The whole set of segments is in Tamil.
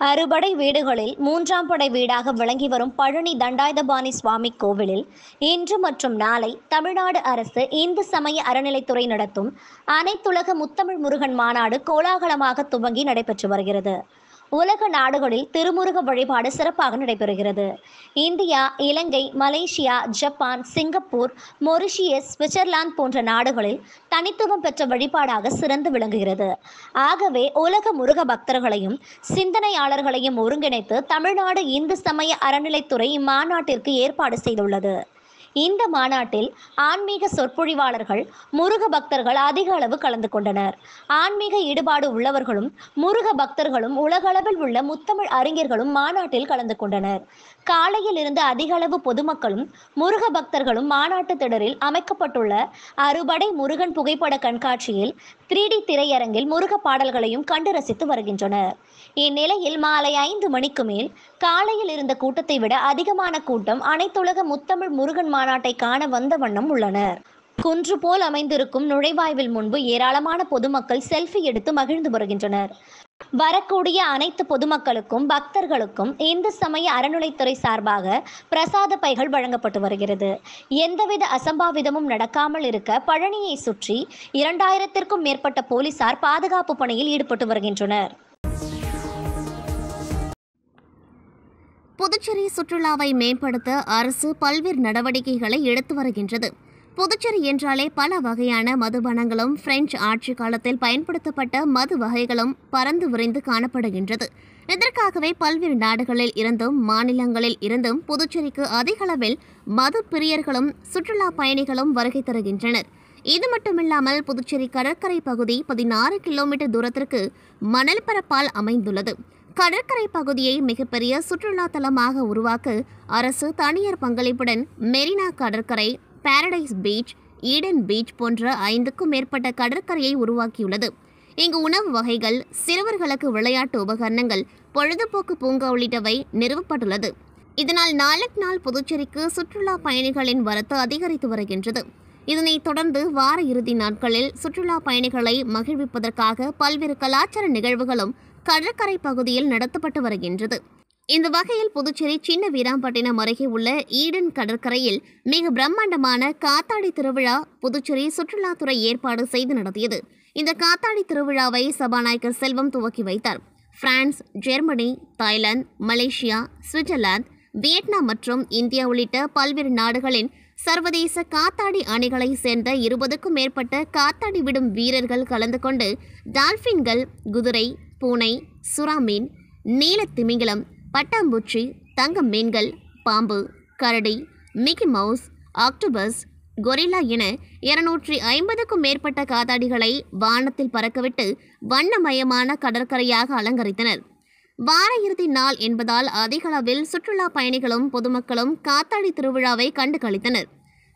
அறுபடை வீடுகளில் மூன்றாம் படை வீடாக விளங்கி வரும் பழனி தண்டாயுதபாணி சுவாமி கோவிலில் இன்று மற்றும் நாளை தமிழ்நாடு அரசு இந்து சமய அறநிலைத்துறை நடத்தும் அனைத்துலக முத்தமிழ் முருகன் மாநாடு கோலாகலமாக துவங்கி நடைபெற்று வருகிறது. உலக நாடுகளில் திருமுருக வழிபாடு சிறப்பாக நடைபெறுகிறது. India Ilangai Malaysia Japan Singapore Mauritius Switzerland போன்ற நாடுகளில் தனித்துவம் பெற்ற வழிபாடாக சிறந்து விளங்குகிறது. ஆகவே உலக முருக பக்தர்களையும் சிந்தனையாளர்களையும் ஒருங்கிணைத்து தமிழ்நாடு இந்து சமய அறநிலைத்துறை இம்மாநாட்டிற்கு ஏற்பாடு செய்துள்ளது. இந்த மாநாட்டில் ஆன்மீக சொற்பொழிவாளர்கள் முருக பக்தர்கள் அதிக அளவு கலந்து கொண்டனர். ஆன்மீக ஈடுபாடு உள்ளவர்களும் முருக பக்தர்களும் உலகளவில் உள்ள முத்தமிழ் அறிஞர்களும் மாநாட்டில் கலந்து கொண்டனர். காலையில் இருந்து அதிக அளவு பொதுமக்களும் முருக பக்தர்களும் மாநாட்டு திடரில் அமைக்கப்பட்டுள்ள அறுபடை முருகன் புகைப்பட கண்காட்சியில் த்ரீ டி திரையரங்கில் முருக பாடல்களையும் கண்டு ரசித்து வருகின்றனர். இந்நிலையில் மாலை ஐந்து மணிக்கு மேல் காலையில் இருந்த கூட்டத்தை விட அதிகமான கூட்டம் அனைத்துலக முத்தமிழ் முருகன் மாநாட்டை காண வந்த வண்ணம் உள்ளனர். குன்று போல் அமைந்திருக்கும் நுழைவாய்வில் முன்பு ஏராளமான பொதுமக்கள் செல்ஃபி எடுத்து மகிழ்ந்து வருகின்றனர். வரக்கூடிய அனைத்து பொதுமக்களுக்கும் பக்தர்களுக்கும் இந்து சமய அறநிலைத்துறை சார்பாக பிரசாத பைகள் வழங்கப்பட்டு வருகிறது. எந்தவித அசம்பாவிதமும் நடக்காமல் இருக்க பழனியை சுற்றி இரண்டாயிரத்திற்கும் மேற்பட்ட போலீசார் பாதுகாப்பு பணியில் ஈடுபட்டு வருகின்றனர். புதுச்சேரி சுற்றுலாவை மேம்படுத்த அரசு பல்வேறு நடவடிக்கைகளை எடுத்து வருகின்றது. புதுச்சேரி என்றாலே பல வகையான மதுபானங்களும் பிரெஞ்சு ஆட்சி காலத்தில் பயன்படுத்தப்பட்ட மது வகைகளும் பறந்து விரைந்து காணப்படுகின்றது. இதற்காகவே பல்வேறு நாடுகளில் இருந்தும் மாநிலங்களில் இருந்தும் புதுச்சேரிக்கு அதிக அளவில் மது பிரியர்களும் சுற்றுலா பயணிகளும் வருகை தருகின்றனர். இது மட்டுமில்லாமல் புதுச்சேரி கடற்கரை பகுதி பதினாறு கிலோமீட்டர் தூரத்திற்கு மணல் பரப்பால் அமைந்துள்ளது. கடற்கரை பகுதியை மிகப்பெரிய சுற்றுலா தலமாக உருவாக்க அரசு தனியார் பங்களிப்புடன் மெரினா கடற்கரை பாரடைஸ் பீச் ஈடன் பீச் போன்ற ஐந்துக்கும் மேற்பட்ட கடற்கரையை உருவாக்கியுள்ளது. இங்கு உணவு வகைகள் சிறுவர்களுக்கு விளையாட்டு உபகரணங்கள் பொழுதுபோக்கு பூங்கா உள்ளிட்டவை நிறுவப்பட்டுள்ளது. இதனால் நாளுக்கு நாள் புதுச்சேரிக்கு சுற்றுலா பயணிகளின் வரத்து அதிகரித்து வருகின்றது. இதனைத் தொடர்ந்து வார இறுதி நாட்களில் சுற்றுலா பயணிகளை மகிழ்விப்பதற்காக பல்வேறு கலாச்சார நிகழ்வுகளும் கடற்கரை பகுதியில் நடத்தப்பட்டு வருகின்றது. இந்த வகையில் புதுச்சேரி சின்ன வீராம்பட்டினம் அருகே உள்ள ஈடன் கடற்கரையில் மிக பிரம்மாண்டமான காத்தாடி திருவிழா புதுச்சேரி சுற்றுலாத்துறை ஏற்பாடு செய்து நடத்தியது. இந்த காத்தாடி திருவிழாவை சபாநாயகர் செல்வம் துவக்கி வைத்தார். France Germany Thailand Malaysia Switzerland Vietnam மற்றும் இந்தியா உள்ளிட்ட பல்வேறு நாடுகளின் சர்வதேச காத்தாடி அணிகளை சேர்ந்த இருபதுக்கும் மேற்பட்ட காத்தாடி விடும் வீரர்கள் கலந்து கொண்டு டால்பின்கள் குதிரை பூனை சுறா மீன் நீலத்திமிங்கலம் பட்டாம்பூச்சி தங்க மீன்கள் பாம்பு கரடி மிக்கி மவுஸ் ஆக்டோபஸ் கொரில்லா என இருநூற்றி ஐம்பதுக்கும் மேற்பட்ட காத்தாடிகளை வானத்தில் பறக்கவிட்டு வண்ணமயமான கடற்கரையாக அலங்கரித்தனர். வார இறுதி நாள் என்பதால் அதிகளவில் சுற்றுலா பயணிகளும் பொதுமக்களும் காத்தாடி திருவிழாவை கண்டு கழித்தனர்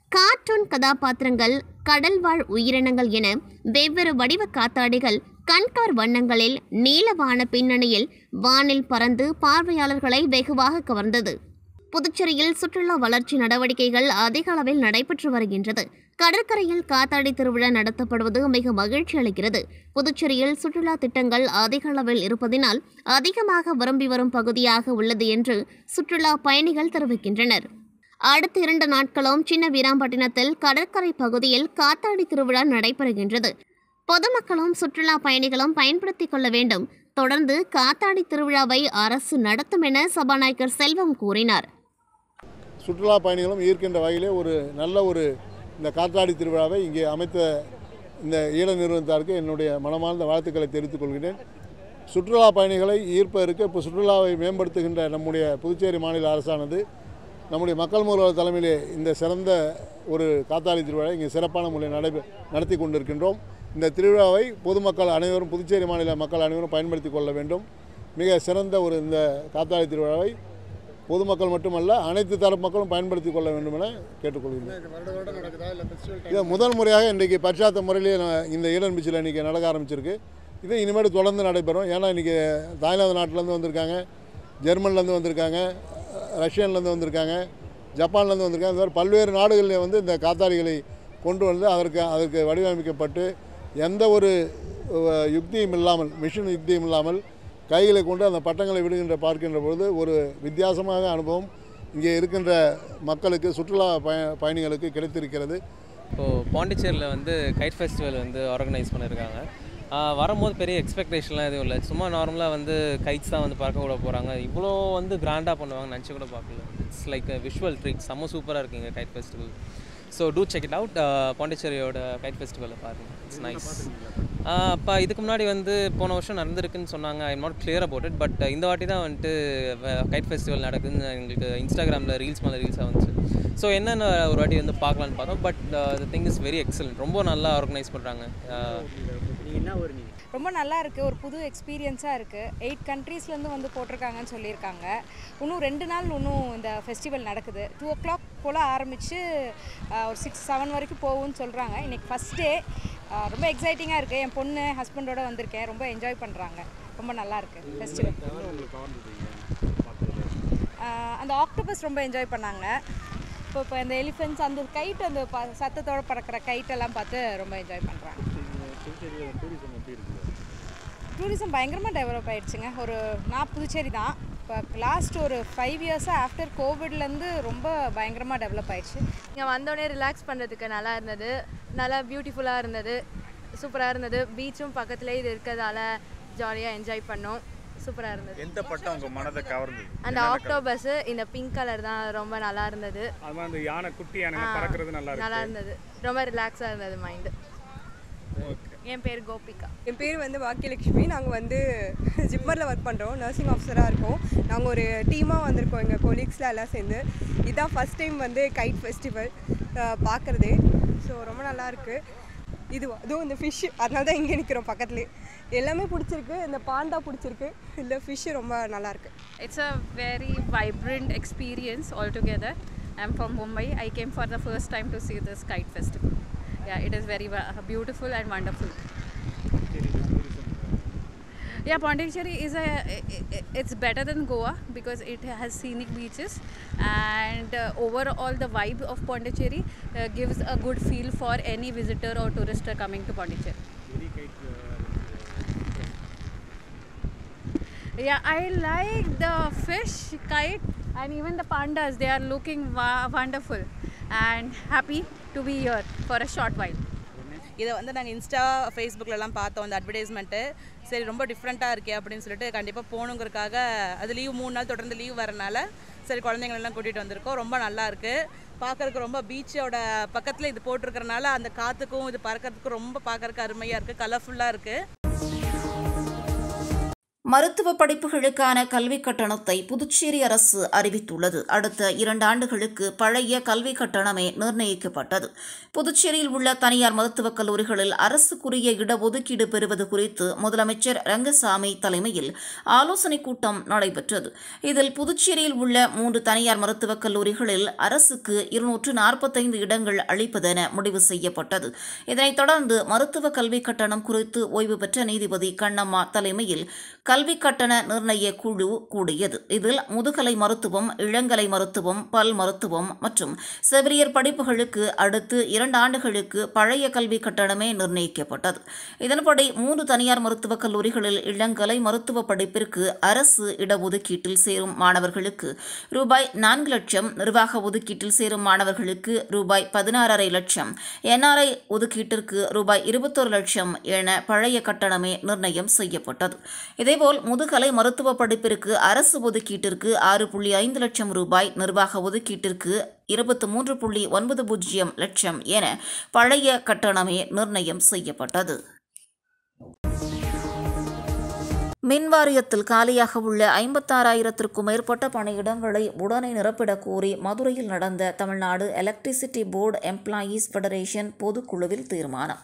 கார்ட்டூன் கதாபாத்திரங்கள் கடல்வாழ் உயிரினங்கள் என வெவ்வேறு வடிவ காத்தாடிகள் கண்கார் வண்ணங்களில் நீலவான பின்னணியில் வானில் பறந்து பார்வையாளர்களை வெகுவாக கவர்ந்தது. புதுச்சேரியில் சுற்றுலா வளர்ச்சி நடவடிக்கைகள் அதிக அளவில் நடைபெற்று வருகின்றது. கடற்கரையில் காத்தாடி திருவிழா நடத்தப்படுவது மிக மகிழ்ச்சி அளிக்கிறது. புதுச்சேரியில் சுற்றுலா திட்டங்கள் அதிக அளவில் இருப்பதினால் அதிகமாக விரும்பி வரும் பகுதியாக உள்ளது என்று சுற்றுலா பயணிகள் தெரிவிக்கின்றனர். அடுத்த இரண்டு நாட்களும் சின்ன வீராம்பட்டினத்தில் கடற்கரை பகுதியில் காத்தாடி திருவிழா நடைபெறுகின்றது. பொதுமக்களும் சுற்றுலா பயணிகளும் பயன்படுத்திக் கொள்ள வேண்டும். தொடர்ந்து காத்தாடி திருவிழாவை அரசு நடத்தும் என சபாநாயகர் செல்வம் கூறினார். சுற்றுலா பயணிகளும் ஈர்க்கின்ற வகையிலே ஒரு நல்ல ஒரு இந்த காத்தாடி திருவிழாவை இங்கே அமைத்த இந்த ஈழ நிறுவனத்தாருக்கு என்னுடைய மனமார்ந்த வாழ்த்துக்களை தெரிவித்துக் கொள்கிறேன். சுற்றுலா பயணிகளை ஈர்ப்பதற்கு இப்போ சுற்றுலாவை மேம்படுத்துகின்ற நம்முடைய புதுச்சேரி மாநில அரசானது நம்முடைய மக்கள் முதல்வர் தலைமையிலே இந்த சிறந்த ஒரு காத்தாடி திருவிழா இங்கே சிறப்பான முறையில் நடை நடத்தி கொண்டிருக்கின்றோம். இந்த திருவிழாவை பொதுமக்கள் அனைவரும் புதுச்சேரி மாநில மக்கள் அனைவரும் பயன்படுத்தி கொள்ள வேண்டும். மிக சிறந்த ஒரு இந்த காத்தாடி திருவிழாவை பொதுமக்கள் மட்டுமல்ல அனைத்து தரப்பு மக்களும் பயன்படுத்தி கொள்ள வேண்டும் என கேட்டுக்கொள்கிறேன் இது முதல் முறையாக இன்றைக்கி பச்சாத்த முறையிலே நான் இந்த ஈடன் பீச்சில் இன்றைக்கி நடக்க ஆரம்பிச்சிருக்கு. இது இனிமேல் தொடர்ந்து நடைபெறும். ஏன்னா இன்றைக்கி தாய்லாந்து நாட்டிலேருந்து வந்திருக்காங்க ஜெர்மன்லேருந்து வந்திருக்காங்க ரஷ்யன்லேருந்து வந்திருக்காங்க ஜப்பான்லேருந்து வந்திருக்காங்க. இந்த மாதிரி பல்வேறு நாடுகளில் வந்து இந்த காத்தாடிகளை கொண்டு வந்து அதற்கு அதற்கு வடிவமைக்கப்பட்டு எந்த ஒரு யுக்தியும் இல்லாமல் மிஷின் யுக்தியும் இல்லாமல் கையில் கொண்டு அந்த பட்டங்களை விடுகின்ற பார்க்கின்ற பொழுது ஒரு வித்தியாசமாக அனுபவம் இங்கே இருக்கின்ற மக்களுக்கு சுற்றுலா பய பயணிகளுக்கு கிடைத்திருக்கிறது. இப்போது பாண்டிச்சேரியில் வந்து கைட் ஃபெஸ்டிவல் வந்து ஆர்கனைஸ் பண்ணியிருக்காங்க வரும்போது பெரிய எக்ஸ்பெக்டேஷன்லாம் எதுவும் இல்லை. சும்மா நார்மலாக வந்து கைட்ஸ் தான் வந்து பார்க்க கூட போகிறாங்க இவ்வளோ வந்து கிராண்டாக பண்ணுவாங்க நினச்சி கூட பார்க்கல. இட்ஸ் லைக் விஷுவல் ட்ரீட் செம்ம சூப்பராக இருக்குங்க kite festival. So do check it out பாண்டிச்சேரியோட kite ஃபெஸ்டிவலை பாருங்கள் இட்ஸ் நைஸ் அப்போ இதுக்கு முன்னாடி வந்து போன வருஷம் நடந்திருக்குன்னு சொன்னாங்க. I not clear about it but இந்த வாட்டி தான் வந்துட்டு கைட் ஃபெஸ்டிவல் நடக்குதுன்னு எங்களுக்கு இன்ஸ்டாகிராமில் ரீல்ஸ் மேலே ரீல்ஸாக வந்துச்சு. ஸோ என்னென்ன ஒரு வாட்டி வந்து பார்க்கலான்னு பார்த்தோம். But the thing is very excellent ரொம்ப நல்லா ஆர்கனைஸ் பண்ணுறாங்க ரொம்ப நல்லா இருக்குது ஒரு புது எக்ஸ்பீரியன்ஸாக இருக்குது எயிட் கண்ட்ரீஸ்லேருந்து வந்து போட்டிருக்காங்கன்னு சொல்லியிருக்காங்க. இன்னும் ரெண்டு நாள் இன்னும் இந்த ஃபெஸ்டிவல் நடக்குது. டூ ஓ கிளாக் போல் ஆரம்பித்து ஒரு சிக்ஸ் செவன் வரைக்கும் போகும்னு சொல்கிறாங்க இன்றைக்கி ஃபஸ்ட் டே ரொம்ப எக்ஸைட்டிங்காக இருக்குது என் பொண்ணு ஹஸ்பண்டோட வந்திருக்கேன். ரொம்ப என்ஜாய் பண்ணுறாங்க ரொம்ப நல்லா இருக்குது ஃபெஸ்டிவல் அந்த ஆக்டோபஸ் ரொம்ப என்ஜாய் பண்ணாங்க. இப்போ இப்போ இந்த எலிஃபென்ட்ஸ் அந்த கைட் அந்த ப சத்தத்தோடு பறக்கிற கைட்டெல்லாம் பார்த்து ரொம்ப என்ஜாய் பண்ணுறாங்க டூரிசம் பயங்கரமாக டெவலப் ஆகிடுச்சுங்க ஒரு நான் புதுச்சேரி தான். இப்போ லாஸ்ட் ஒரு ஃபைவ் இயர்ஸாக ஆஃப்டர் கோவிட்லேருந்து ரொம்ப பயங்கரமாக டெவலப் ஆயிடுச்சு. இங்கே வந்தோடனே ரிலாக்ஸ் பண்ணுறதுக்கு நல்லா இருந்தது. நல்லா பியூட்டிஃபுல்லாக இருந்தது. சூப்பராக இருந்தது. பீச்சும் பக்கத்துலேயே இது இருக்கிறதால ஜாலியாக என்ஜாய் பண்ணோம். சூப்பராக இருந்தது. எந்த பட்டம் உங்க மனதை கவர்ந்தது? அந்த ஆக்டோபஸ் இந்த பிங்க் கலர் தான் ரொம்ப நல்லா இருந்தது. அது மாதிரி அந்த யானை குட்டி யானை பறக்கிறது நல்லா நல்லா இருந்தது. ரொம்ப ரிலாக்ஸாக இருந்தது மைண்டு என் பேர் கோபிகா. என் பேர் வந்து பாக்கியலட்சுமி நாங்கள் வந்து ஜிப்மரில் ஒர்க் பண்ணுறோம் நர்சிங் ஆஃபீஸராக இருக்கோம். நாங்கள் ஒரு டீமாக வந்திருக்கோம். எங்கள் கொலீக்ஸ்லாம் எல்லாம் சேர்ந்து. இதுதான் ஃபஸ்ட் டைம் வந்து கைட் ஃபெஸ்டிவல் பார்க்குறதே ஸோ ரொம்ப நல்லா இருக்கு. இது அதுவும் இந்த ஃபிஷ் அதனால தான் இங்கே நிற்கிறோம் பக்கத்துலேயே எல்லாமே பிடிச்சிருக்கு. இந்த பாண்டா பிடிச்சிருக்கு. இந்த ஃபிஷ் ரொம்ப நல்லா இருக்கு. It's a very vibrant experience altogether. I'm from Mumbai. I came for the first time to see this kite festival. Yeah, it is very beautiful and wonderful. Yeah, Pondicherry is a it's better than Goa because it has scenic beaches and uh, overall the vibe of Pondicherry uh, gives a good feel for any visitor or tourist coming to Pondicherry. Yeah, I like the fish, kite, and even the pandas. They are looking wonderful and happy to be here for a short while இதை வந்து நாங்கள் இன்ஸ்டா ஃபேஸ்புக்கிலலாம் பார்த்தோம் அந்த அட்வர்டைஸ்மெண்ட்டு சரி ரொம்ப டிஃப்ரெண்ட்டாக இருக்கே அப்படின்னு சொல்லிட்டு கண்டிப்பாக போகணுங்கிறதுக்காக அது லீவ் மூணு நாள் தொடர்ந்து லீவ் வரனால சரி குழந்தைங்களெல்லாம் கூட்டிகிட்டு வந்திருக்கோம். ரொம்ப நல்லா இருக்குது பார்க்குறக்கு ரொம்ப பீச்சோட பக்கத்தில் இது போட்டிருக்கறனால அந்த காற்றுக்கும் இது பறக்கிறதுக்கும் ரொம்ப பார்க்கறதுக்கு அருமையாக இருக்குது கலர்ஃபுல்லாக இருக்குது மருத்துவ படிப்புகளுக்கான கல்விக் கட்டணத்தை புதுச்சேரி அரசு அறிவித்துள்ளது. அடுத்த இரண்டு ஆண்டுகளுக்கு பழைய கல்விக் கட்டணமே நிர்ணயிக்கப்பட்டது. புதுச்சேரியில் உள்ள தனியார் மருத்துவக் கல்லூரிகளில் அரசுக்குரிய இடஒதுக்கீடு பெறுவது குறித்து முதலமைச்சர் ரங்கசாமி தலைமையில் ஆலோசனைக் கூட்டம் நடைபெற்றது. இதில் புதுச்சேரியில் உள்ள மூன்று தனியார் மருத்துவக் கல்லூரிகளில் அரசுக்கு இருநூற்று நாற்பத்தைந்து இடங்கள் அளிப்பதென முடிவு செய்யப்பட்டது. இதனைத் தொடர்ந்து மருத்துவ கல்விக் கட்டணம் குறித்து ஓய்வு பெற்ற நீதிபதி கண்ணம்மா தலைமையில் கல்விக் கட்டண நிர்ணய குழு கூடியது. இதில் முதுகலை மருத்துவம் இளங்கலை மருத்துவம் பல் மருத்துவம் மற்றும் செவிலியர் படிப்புகளுக்கு அடுத்து இரண்டு ஆண்டுகளுக்கு பழைய கல்விக் கட்டணமே நிர்ணயிக்கப்பட்டது. இதன்படி மூன்று தனியார் மருத்துவக் கல்லூரிகளில் இளங்கலை மருத்துவ படிப்பிற்கு அரசு இடஒதுக்கீட்டில் சேரும் மாணவர்களுக்கு ரூபாய் நான்கு லட்சம் நிர்வாக ஒதுக்கீட்டில் சேரும் மாணவர்களுக்கு ரூபாய் பதினாறரை லட்சம் என்ஆர்ஐ ஒதுக்கீட்டிற்கு ரூபாய் இருபத்தொரு லட்சம் என பழைய கட்டணமே நிர்ணயம் செய்யப்பட்டது. இதேபோல் முதுகலை மருத்துவ படிப்பிற்கு அரசு ஒதுக்கீட்டிற்கு ஆறு புள்ளி ஐந்து லட்சம் ரூபாய் நிர்வாக ஒதுக்கீட்டிற்கு இருபத்து மூன்று புள்ளி ஒன்பது பூஜ்ஜியம் லட்சம் என பழைய கட்டணமே நிர்ணயம் செய்யப்பட்டது. மின் வாரியத்தில் காலியாக உள்ள ஐம்பத்தாறாயிரத்திற்கும் மேற்பட்ட பணியிடங்களை உடனே நிரப்பிடக் கோரி மதுரையில் நடந்த Tamil Nadu electricity board employees federation பொதுக்குழுவில் தீர்மானம்.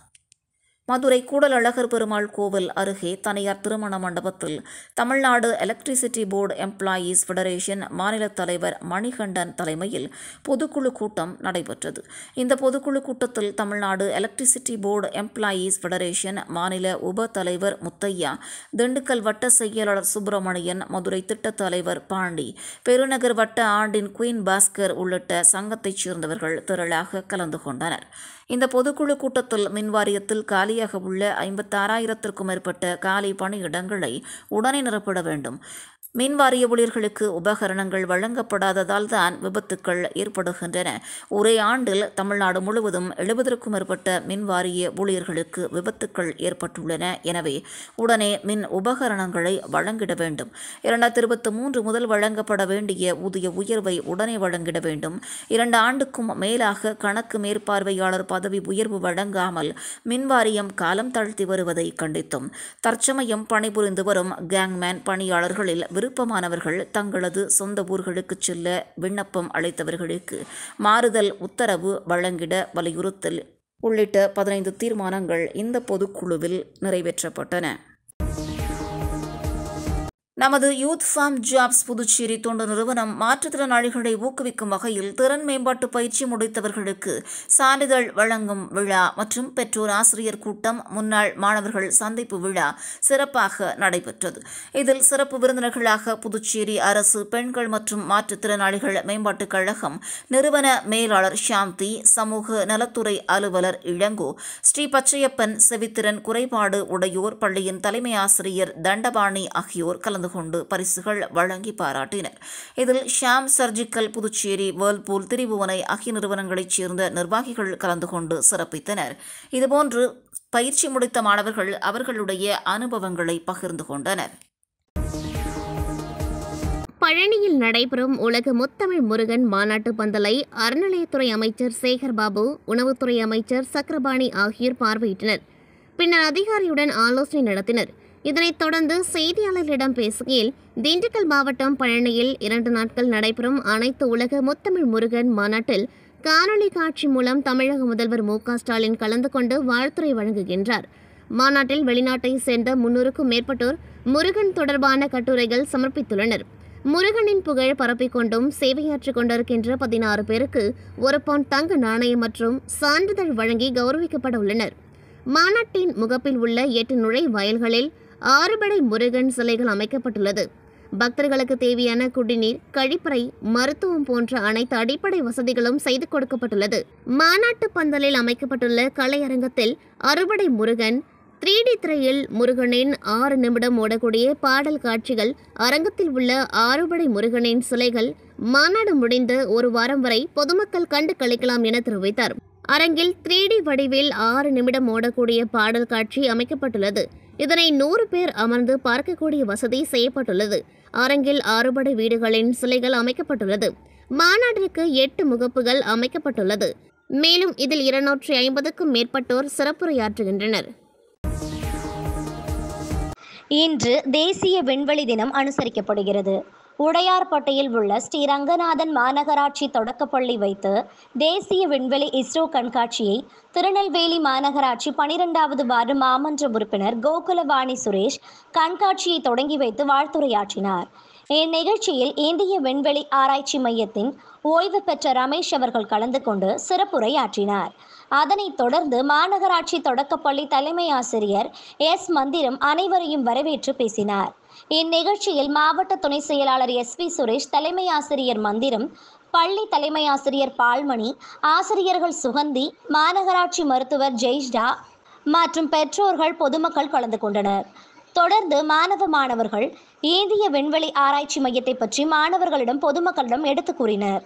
மதுரை கூடலழகர் பெருமாள் கோவில் அருகே தனியார் திருமண மண்டபத்தில் Tamil Nadu electricity board employees federation மாநில தலைவர் மணிகண்டன் தலைமையில் பொதுக்குழு கூட்டம் நடைபெற்றது. இந்த பொதுக்குழு கூட்டத்தில் Tamil Nadu electricity board employees federation மாநில உப தலைவர் முத்தையா திண்டுக்கல் வட்ட செயலாளர் சுப்பிரமணியன் மதுரை திட்ட தலைவர் பாண்டி பெருநகர் வட்ட ஆண்டின் குயின் பாஸ்கர் உள்ளிட்ட சங்கத்தைச் சேர்ந்தவர்கள் திரளாக கலந்து கொண்டனர். இந்த பொதுக்குழு கூட்டத்தில் மின்வாரியத்தில் காலியாக உள்ள ஐம்பத்தாறாயிரத்திற்கும் மேற்பட்ட காலி பணியிடங்களை உடனே நிரப்பிட வேண்டும். மின் வாரிய ஊழியர்களுக்கு உபகரணங்கள் வழங்கப்படாததால் தான் விபத்துக்கள் ஏற்படுகின்றன. ஒரே ஆண்டில் தமிழ்நாடு முழுவதும் எழுபதற்கும் மேற்பட்ட மின் வாரிய ஊழியர்களுக்கு விபத்துக்கள் ஏற்பட்டுள்ளன. எனவே உடனே மின் உபகரணங்களை வழங்கிட வேண்டும். இரண்டாயிரத்தி இருபத்தி மூன்று முதல் வழங்கப்பட வேண்டிய ஊதிய உயர்வை உடனே வழங்கிட வேண்டும். இரண்டு ஆண்டுக்கும் மேலாக கணக்கு மேற்பார்வையாளர் பதவி உயர்வு வழங்காமல் மின் வாரியம் காலம் தாழ்த்தி வருவதை கண்டித்தும் தற்சமயம் பணிபுரிந்து வரும் கேங்மேன் பணியாளர்களில் விருப்பமானவர்கள் தங்களது சொந்த ஊர்களுக்கு செல்ல விண்ணப்பம் அளித்தவர்களுக்கு மாறுதல் உத்தரவு வழங்கிட வலியுறுத்தல் உள்ளிட்ட பதினைந்து தீர்மானங்கள் இந்த பொதுக்குழுவில் நிறைவேற்றப்பட்டன. நமது யூத் ஃபார்ம் ஜாப்ஸ் புதுச்சேரி தொண்டு நிறுவனம் மாற்றுத்திறனாளிகளை ஊக்குவிக்கும் வகையில் திறன் மேம்பாட்டு பயிற்சி முடித்தவர்களுக்கு சான்றிதழ் வழங்கும் விழா மற்றும் பெற்றோர் ஆசிரியர் கூட்டம் முன்னாள் மாணவர்கள் சந்திப்பு விழா சிறப்பாக நடைபெற்றது. இதில் சிறப்பு விருந்தினர்களாக புதுச்சேரி அரசு பெண்கள் மற்றும் மாற்றுத்திறனாளிகள் மேம்பாட்டுக் கழகம் நிறுவன மேலாளர் சாந்தி சமூக நலத்துறை அலுவலர் இளங்கோ ஸ்ரீ பச்சையப்பன் செவித்திறன் குறைபாடு உடையோர் பள்ளியின் தலைமை ஆசிரியர் தண்டபாணி ஆகியோர் கலந்து கொண்டு பரிசுகள் வழங்கி பாராட்டினர். இதில் ஷாம் சர்ஜிக்கல் புதுச்சேரி வேர்ல்பூல் திரிபுவனை ஆகிய நிறுவனங்களைச் சேர்ந்த நிர்வாகிகள் கலந்து கொண்டு சிறப்பித்தனர். இதுபோன்று பயிற்சி முடித்த மாணவர்கள் அவர்களுடைய அனுபவங்களை பகிர்ந்து கொண்டனர். பழனியில் நடைபெறும் உலக முத்தமிழ் முருகன் மாநாட்டு பந்தலை அறநிலையத்துறை அமைச்சர் சேகர் பாபு உணவுத்துறை அமைச்சர் சக்கரபாணி ஆகியோர் பார்வையிட்டனர். பின்னர் அதிகாரியுடன் ஆலோசனை நடத்தினர். இதனைத் தொடர்ந்து செய்தியாளர்களிடம் பேசுகையில் திண்டுக்கல் மாவட்டம் பழனியில் இரண்டு நாட்கள் நடைபெறும் அனைத்து உலக முத்தமிழ் முருகன் மாநாட்டில் காணொலி காட்சி மூலம் தமிழக முதல்வர் மு ஸ்டாலின் கலந்து கொண்டு வாழ்த்துரை வழங்குகின்றார். மாநாட்டில் வெளிநாட்டை சேர்ந்த முன்னூறுக்கும் மேற்பட்டோர் முருகன் தொடர்பான கட்டுரைகள் சமர்ப்பித்துள்ளனர். முருகனின் புகழ் பரப்பிக் கொண்டும் சேவையாற்றிக் கொண்டிருக்கின்ற பதினாறு பேருக்கு ஒரு பவுன் தங்க நாணயம் மற்றும் சான்றிதழ் வழங்கி கௌரவிக்கப்பட உள்ளனர். மாநாட்டின் முகப்பில் உள்ள எட்டு நுழைவாயில்களில் ஆறுபடை முருகன் சிலைகள் அமைக்கப்பட்டுள்ளது. பக்தர்களுக்கு தேவையான குடிநீர் கழிப்பறை மருத்துவம் போன்ற அனைத்து அடிப்படை வசதிகளும் செய்து கொடுக்கப்பட்டுள்ளது. மாநாட்டு பந்தலில் அமைக்கப்பட்டுள்ள கலையரங்கத்தில் அறுபடை முருகன் த்ரீ டி திரையில் முருகனின் ஆறு நிமிடம் ஓடக்கூடிய பாடல் காட்சிகள் அரங்கத்தில் உள்ள ஆறுபடை முருகனின் சிலைகள் மாநாடு முடிந்த ஒரு வாரம் வரை பொதுமக்கள் கண்டு கழிக்கலாம் என தெரிவித்தார். அரங்கில் த்ரீ டி வடிவில் ஆறு நிமிடம் ஓடக்கூடிய பாடல் காட்சி அமைக்கப்பட்டுள்ளது. இதனை நூறு பேர் அமர்ந்து பார்க்கக்கூடிய வசதி செய்யப்பட்டுள்ளது. அரங்கில் ஆறுபடை வீடுகளின் சிலைகள் அமைக்கப்பட்டுள்ளது. மாநாட்டிற்கு எட்டு முகப்புகள் அமைக்கப்பட்டுள்ளது. மேலும் இதில் இருநூற்றி ஐம்பதுக்கும் மேற்பட்டோர் சிறப்புரையாற்றுகின்றனர். இன்று தேசிய விண்வெளி தினம் அனுசரிக்கப்படுகிறது. உடையார்பட்டையில் உள்ள ஸ்ரீ ரங்கநாதன் மாநகராட்சி தொடக்கப்பள்ளி வைத்து தேசிய விண்வெளி இஸ்ரோ கண்காட்சியை திருநெல்வேலி மாநகராட்சி பனிரெண்டாவது வார்டு மாமன்ற உறுப்பினர் கோகுலவாணி சுரேஷ் கண்காட்சியை தொடங்கி வைத்து வாழ்த்துரையாற்றினார். இந்நிகழ்ச்சியில் இந்திய விண்வெளி ஆராய்ச்சி மையத்தின் ஓய்வு பெற்ற ரமேஷ் அவர்கள் கலந்து கொண்டு சிறப்புரையாற்றினார். அதனைத் தொடர்ந்து மாநகராட்சி தொடக்கப்பள்ளி தலைமை ஆசிரியர் எஸ் மந்திரம் அனைவரையும் வரவேற்று பேசினார். இந்நிகழ்ச்சியில் மாவட்ட துணை செயலாளர் எஸ் பி சுரேஷ் தலைமை ஆசிரியர் மந்திரம் பள்ளி தலைமை ஆசிரியர் பால்மணி ஆசிரியர்கள் சுகந்தி மாநகராட்சி மருத்துவர் ஜெய்ஷ்டா மற்றும் பெற்றோர்கள் பொதுமக்கள் கலந்து கொண்டனர். தொடர்ந்து மாணவ மாணவர்கள் இந்திய விண்வெளி ஆராய்ச்சி மையத்தை பற்றி மாணவர்களிடம் பொதுமக்களிடம் எடுத்துக் கூறினர்.